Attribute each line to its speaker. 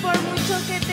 Speaker 1: por mucho que te